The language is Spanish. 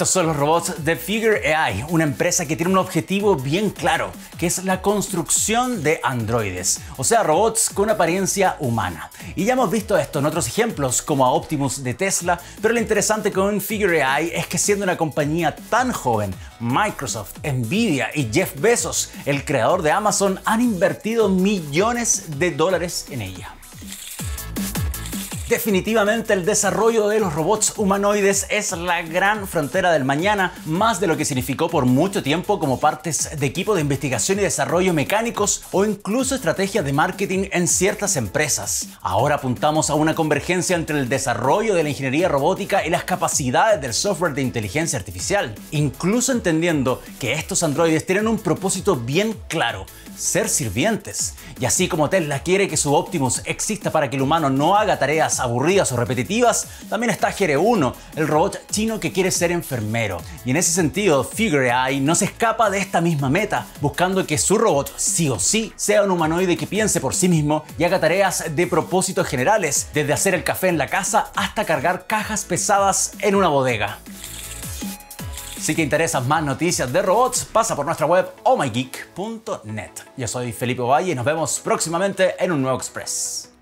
Estos son los robots de Figure AI, una empresa que tiene un objetivo bien claro, que es la construcción de androides, o sea, robots con apariencia humana. Y ya hemos visto esto en otros ejemplos, como a Optimus de Tesla, pero lo interesante con Figure AI es que siendo una compañía tan joven, Microsoft, Nvidia y Jeff Bezos, el creador de Amazon, han invertido millones de dólares en ella. Definitivamente el desarrollo de los robots humanoides es la gran frontera del mañana, más de lo que significó por mucho tiempo como partes de equipo de investigación y desarrollo mecánicos o incluso estrategias de marketing en ciertas empresas. Ahora apuntamos a una convergencia entre el desarrollo de la ingeniería robótica y las capacidades del software de inteligencia artificial, incluso entendiendo que estos androides tienen un propósito bien claro, ser sirvientes. Y así como Tesla quiere que su Optimus exista para que el humano no haga tareas aburridas o repetitivas, también está GR1, el robot chino que quiere ser enfermero. Y en ese sentido, Figure AI no se escapa de esta misma meta, buscando que su robot sí o sí sea un humanoide que piense por sí mismo y haga tareas de propósitos generales, desde hacer el café en la casa hasta cargar cajas pesadas en una bodega. Si te interesan más noticias de robots, pasa por nuestra web ohmygeek.net. Yo soy Felipe Valle y nos vemos próximamente en un nuevo Express.